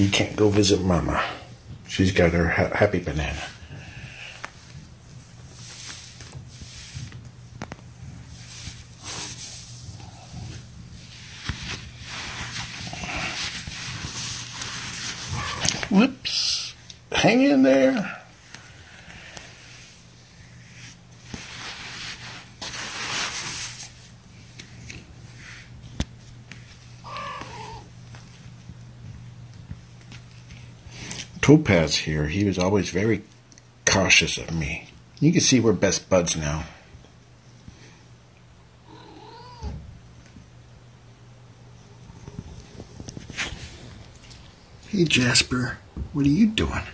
You can't go visit Mama. She's got her ha- happy banana. Whoops. Hang in there. Topaz here, he was always very cautious of me. You can see we're best buds now. Hey Jasper, what are you doing?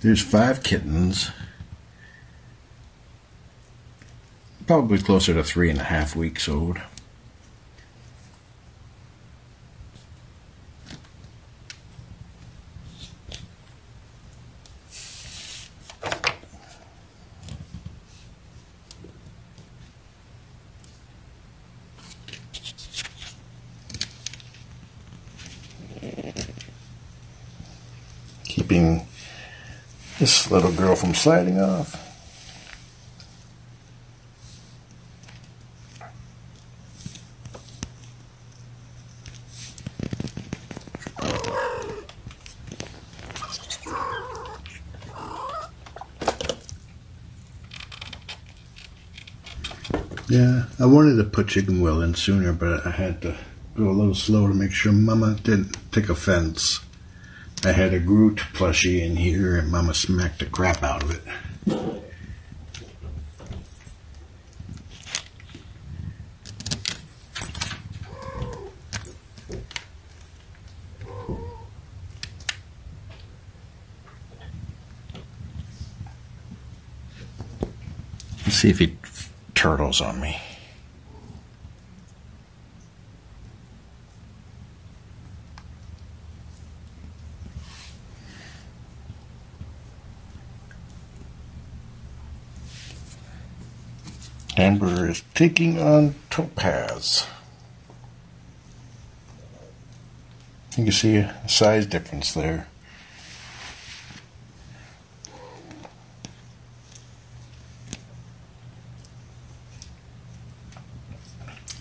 There's five kittens. Probably closer to three and a half weeks old. Little girl from sliding off. Yeah, I wanted to put Chicken Will in sooner, but I had to go a little slow to make sure Mama didn't take offense. I had a Groot plushie in here, and Mama smacked the crap out of it. Let's see if he turtles on me. Amber is taking on Topaz. You can see a size difference there.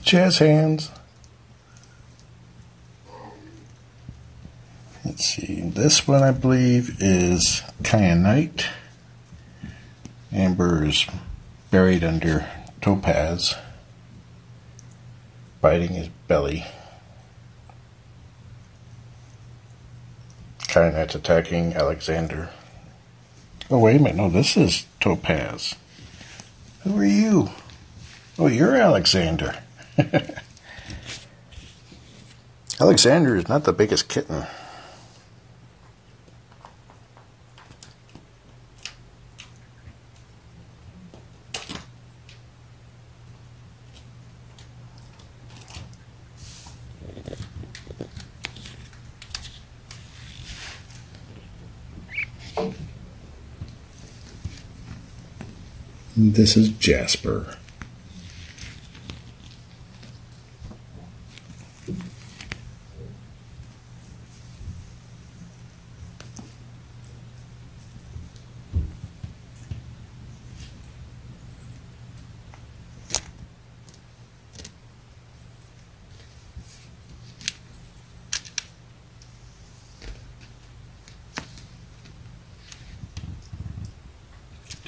Jazz hands. Let's see. This one I believe is Kyanite. Amber is buried under Topaz, biting his belly. Kyanite's attacking Alexander. Oh, wait a minute. No, this is Topaz. Who are you? Oh, you're Alexander. Alexander is not the biggest kitten. This is Jasper.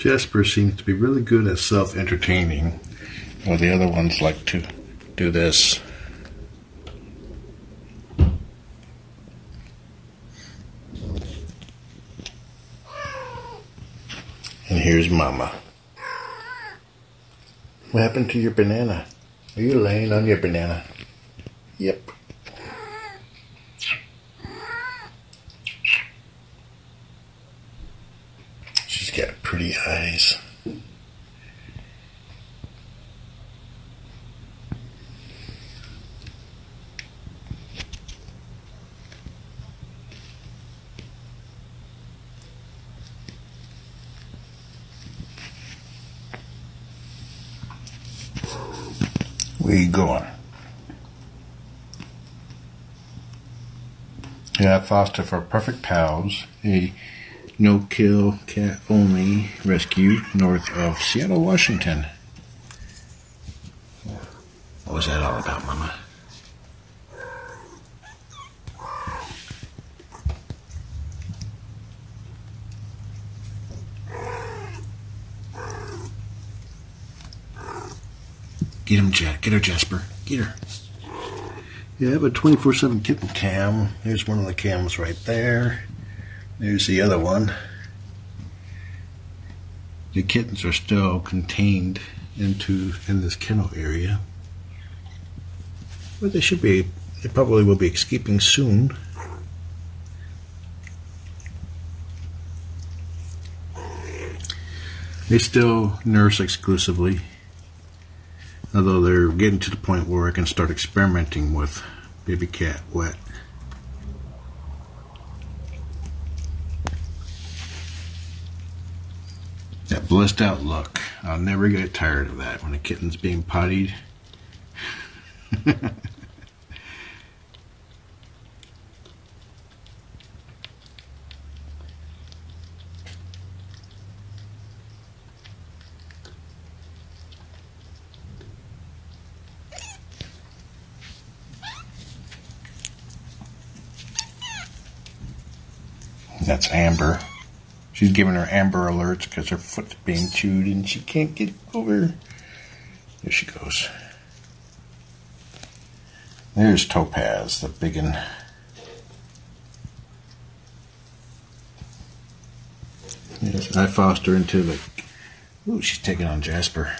Jasper seems to be really good at self entertaining, while the other ones like to do this. And here's Mama. What happened to your banana? Are you laying on your banana? Yep. dirty eyes. Where you going? Yeah, Foster for Purrfect Pals, a no kill cat only rescue north of Seattle, Washington. What was that all about, Mama? Get him, Jack. Get her, Jasper. Get her. Yeah, I have a 24 7 kitten cam. There's one of the cams right there. There's the other one. The kittens are still contained into in this kennel area. But they should be, they probably will be escaping soon. They still nurse exclusively although they're getting to the point where I can start experimenting with baby cat wet. Blissed out look. I'll never get tired of that when a kitten's being pottied. That's Amber. She's giving her Amber alerts because her foot's being chewed and she can't get over. There she goes. There's Topaz, the big one. Yes, I foster into the. Ooh, she's taking on Jasper.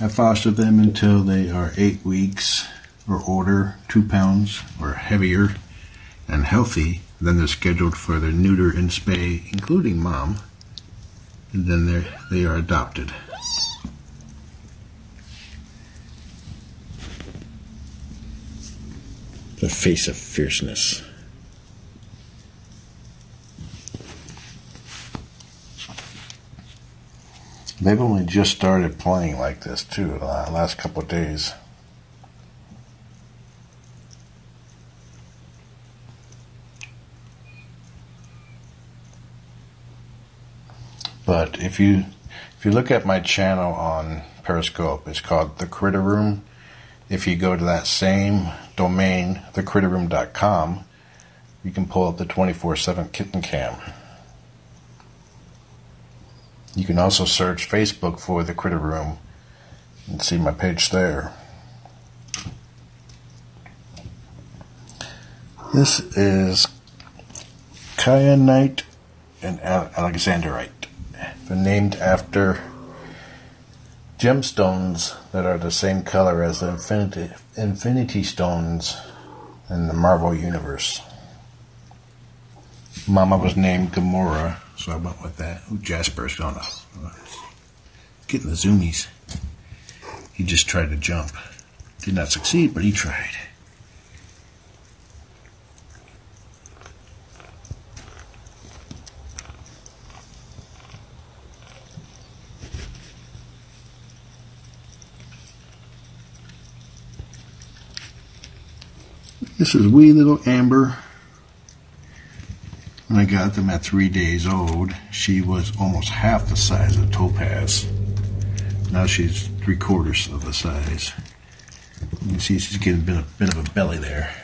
I foster them until they are eight weeks or older, two pounds or heavier and healthy, then they're scheduled for their neuter and spay, including mom, and then they they are adopted. The face of fierceness. They've only just started playing like this too, the last couple of days. But if you if you look at my channel on Periscope, it's called The Critter Room. If you go to that same domain, thecritterroom.com, you can pull up the 24/7 kitten cam. You can also search Facebook for The Critter Room and see my page there. This is kyanite and alexandrite. They're named after gemstones that are the same color as the infinity, infinity stones in the Marvel Universe. Mama was named Gamora, so I went with that. Ooh, Jasper's to getting the zoomies. He just tried to jump. Did not succeed, but he tried. This is wee little Amber. When I got them at three days old, she was almost half the size of Topaz. Now she's three quarters of the size. You can see she's getting a bit, of, bit of a belly there.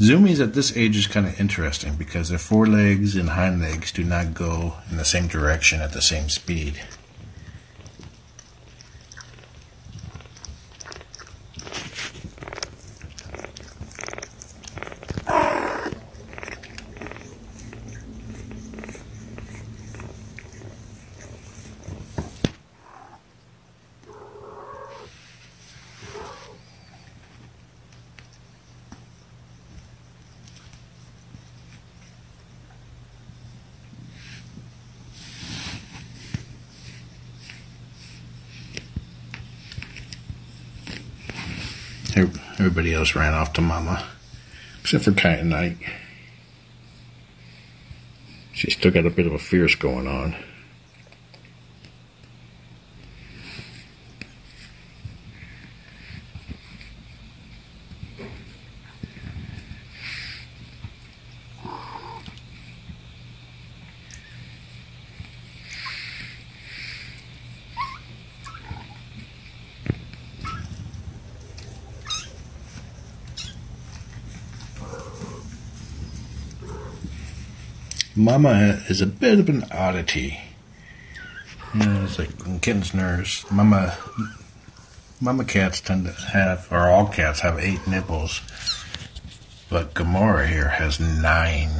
Zoomies at this age is kind of interesting because their forelegs and hind legs do not go in the same direction at the same speed. Else ran off to Mama, except for Kyanite. She's still got a bit of a fierce going on. Mama is a bit of an oddity. You know, it's like kittens nurse. Mama, mama cats tend to have, or all cats have eight nipples, but Gamora here has nine.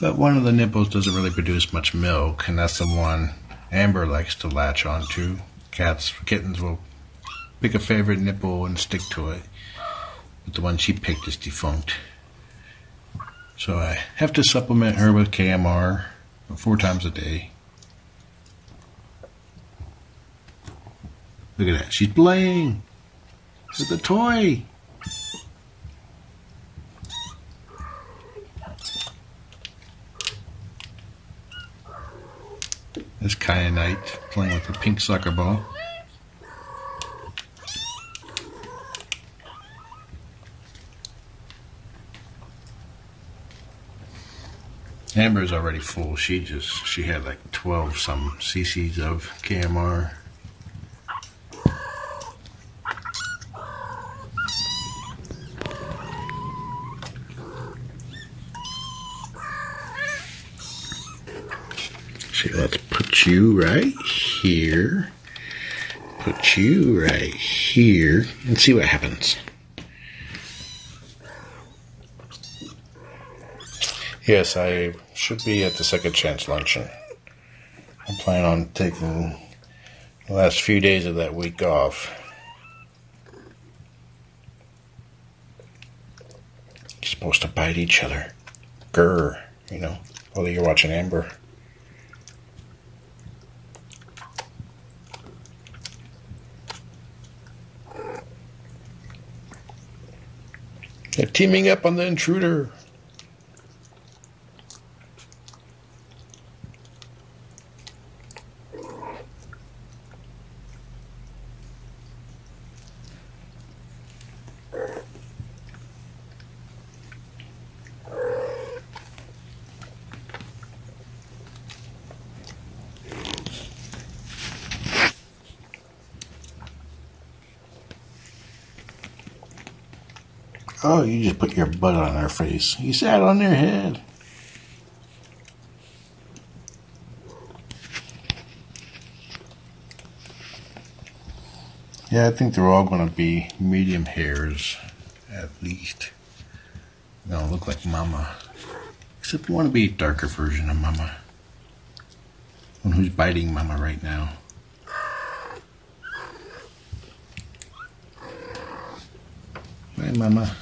But one of the nipples doesn't really produce much milk, and that's the one Amber likes to latch onto. Cats, kittens will pick a favorite nipple and stick to it. But the one she picked is defunct. So I have to supplement her with KMR four times a day. Look at that. She's playing with the toy. This kyanite playing with a pink soccer ball. Amber's already full. She just she had like twelve some cc's of KMR. See, let's put you right here. Put you right here and see what happens. Yes, I should be at the second chance luncheon. I'm planning on taking the last few days of that week off. You're supposed to bite each other. Grr, you know, while you're watching Amber. They're teaming up on the intruder. Oh, you just put your butt on their face. You sat on their head. Yeah, I think they're all going to be medium hairs, at least. They don't look like Mama. Except you want to be a darker version of Mama. One who's biting Mama right now. Bye, Mama.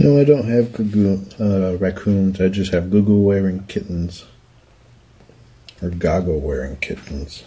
No, I don't have Google, uh, raccoons. I just have Google wearing kittens. Or goggle wearing kittens.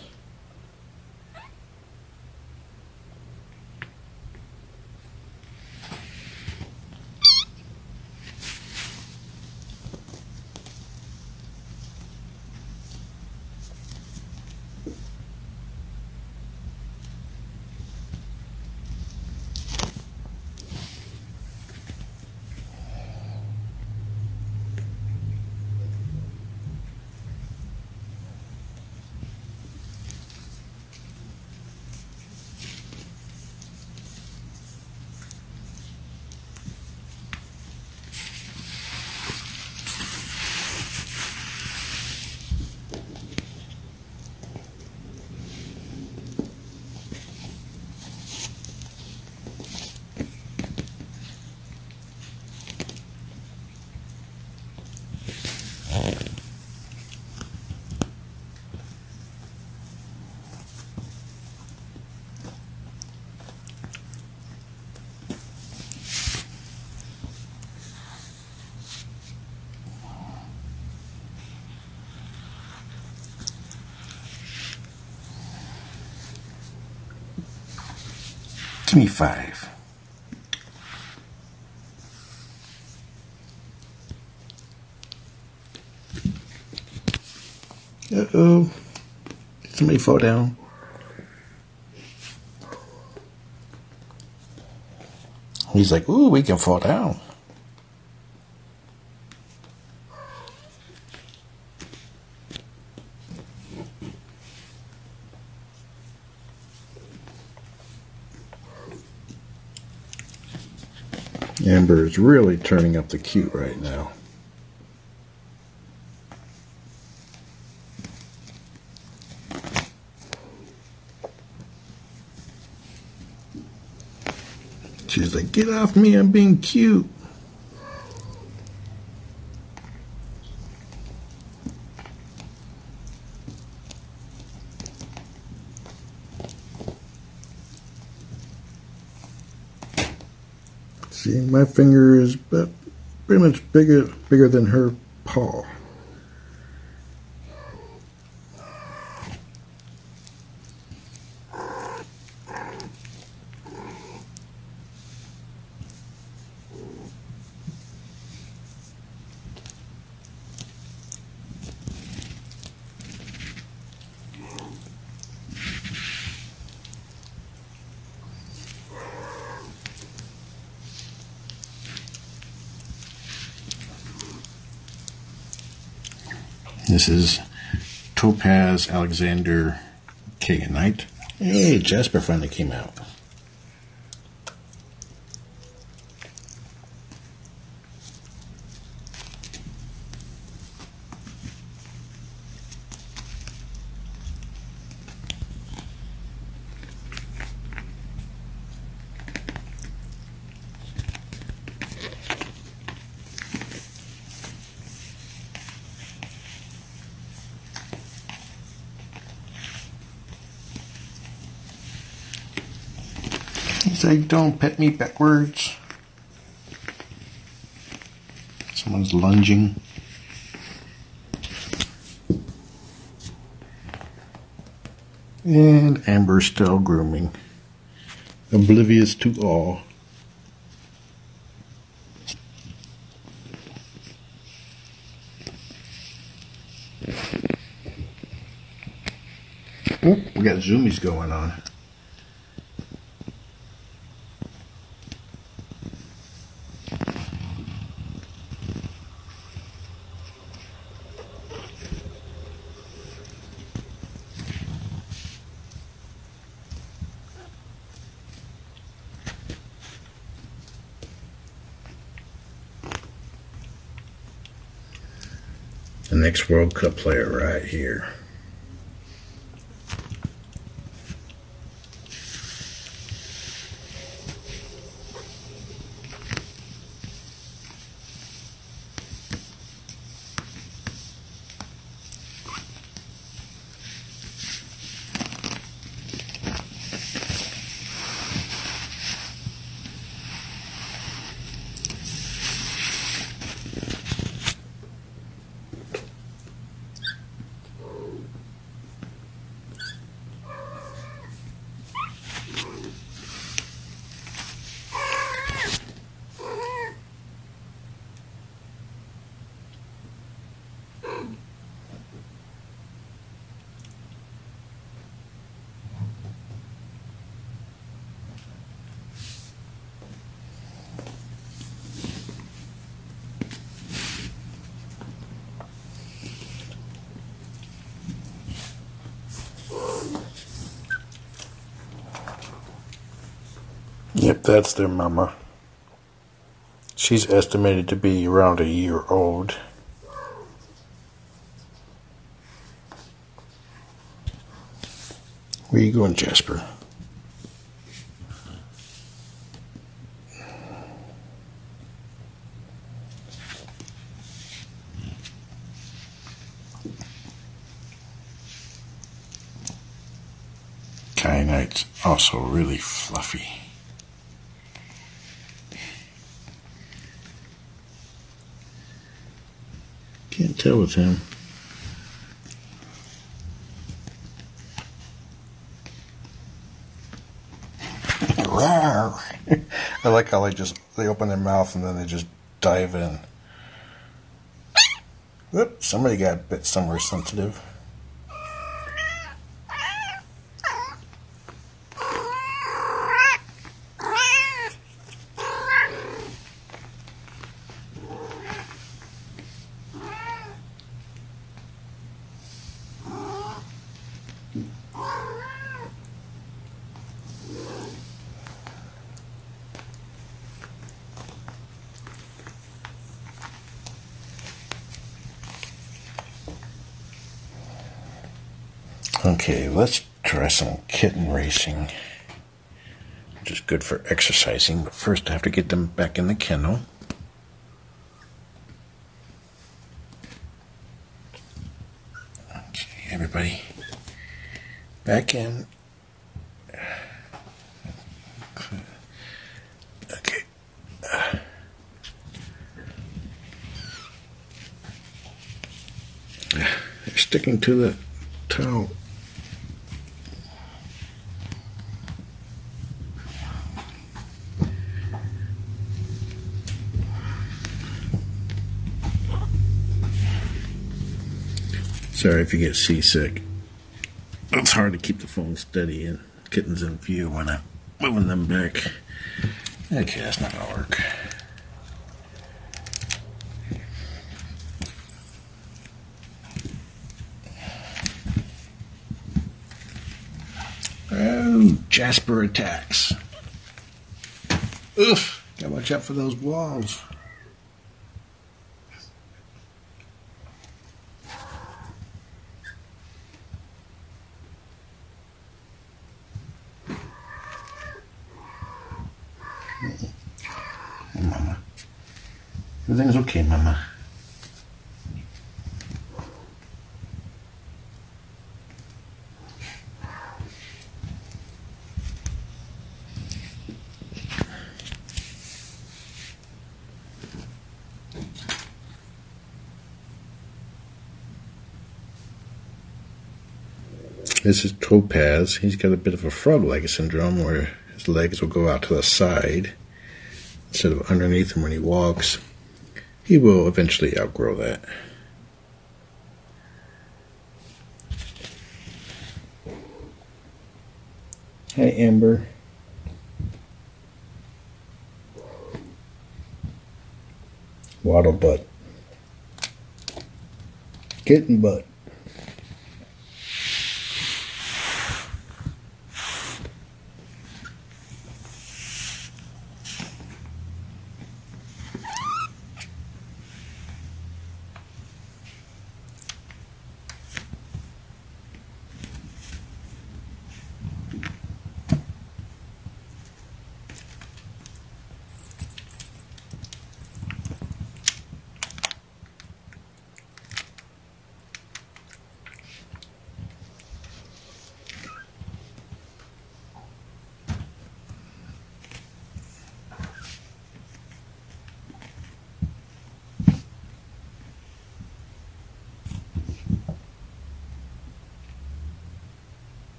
Me five. Uh oh. Did somebody fall down? He's like, ooh, we can fall down. Amber is really turning up the cute right now. She's like, get off me, I'm being cute. See, my finger is about pretty much bigger bigger than her paw. This is Topaz Alexander Kyanite. Hey, Jasper finally came out. Like, don't pet me backwards. Someone's lunging. And Amber's still grooming, oblivious to all. We got zoomies going on. Next World Cup player right here. That's their mama. She's estimated to be around a year old. Where you going, Jasper? Kyanite's also really fluffy. Can't tell with him. I like how they just they open their mouth and then they just dive in. Whoop, somebody got bit somewhere sensitive. Okay, let's try some kitten racing, which is good for exercising. But first, I have to get them back in the kennel. Okay, everybody, back in. Okay. They're sticking to the if you get seasick. It's hard to keep the phone steady and kittens in view when I'm moving them back. Okay, that's not gonna work. Oh, Jasper attacks. Oof, gotta watch out for those walls. Hey, Mama. Everything's okay, Mama. This is Topaz. He's got a bit of a frog leg syndrome where his legs will go out to the side instead of underneath him when he walks. He will eventually outgrow that. Hi, Amber. Waddle butt. Kitten butt.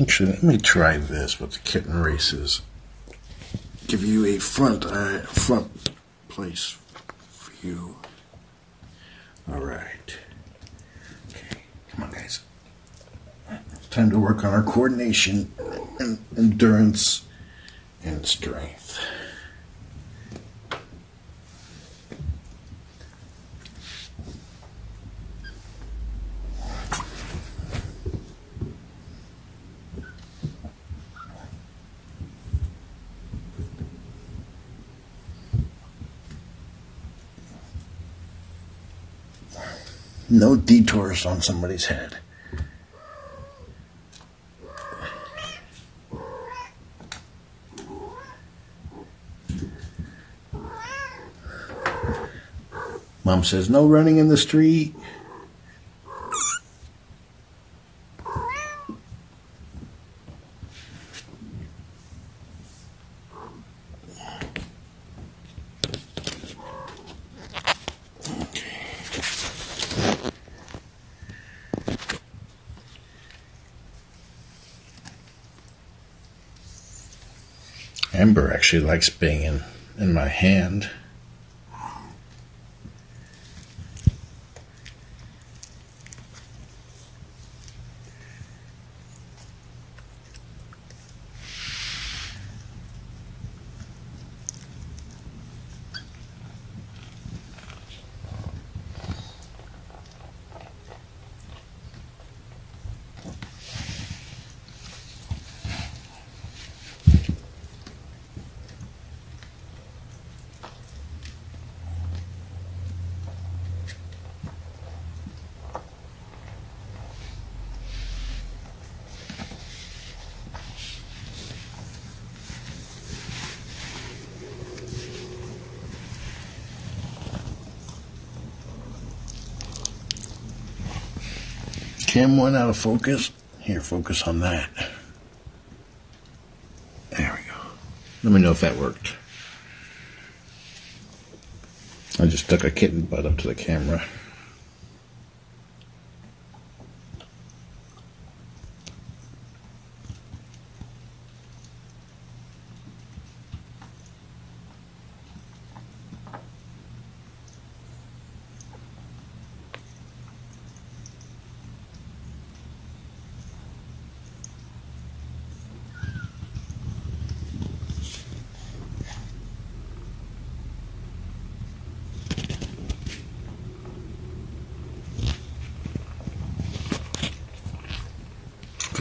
Actually, let me try this with the kitten races. Give you a front eye, front place view. All right. Okay, come on, guys. It's time to work on our coordination, and endurance, and strength. No detours on somebody's head. Mom says no running in the street. Amber actually likes being in, in my hand. Cam went out of focus. Here, focus on that. There we go. Let me know if that worked. I just stuck a kitten butt up to the camera.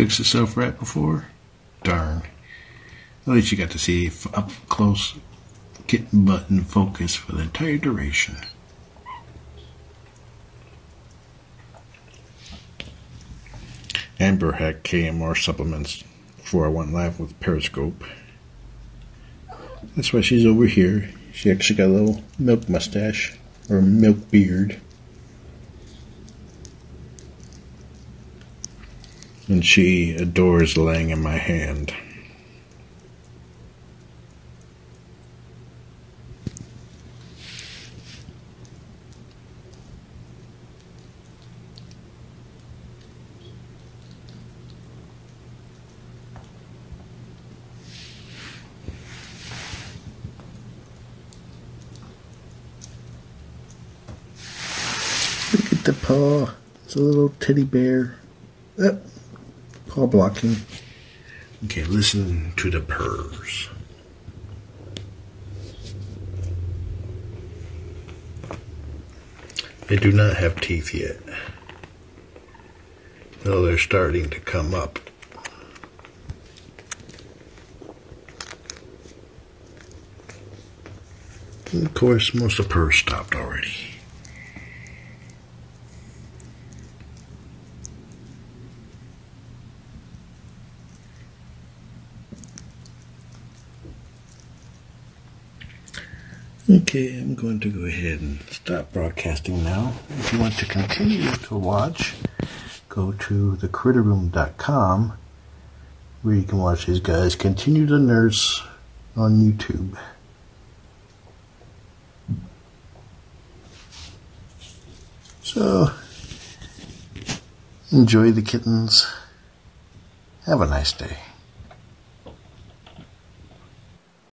Itself right before? Darn. At least you got to see up close kitten button focus for the entire duration. Amber had KMR supplements before I went live with Periscope. That's why she's over here. She actually got a little milk mustache or milk beard. And she adores laying in my hand. Look at the paw. It's a little teddy bear. Blocking. Okay, listen to the purrs. They do not have teeth yet. Though they're starting to come up. And of course, most of the purrs stopped already. Okay, I'm going to go ahead and stop broadcasting now. If you want to continue to watch, go to thecritterroom.com where you can watch these guys continue to nurse on YouTube. So, enjoy the kittens. Have a nice day.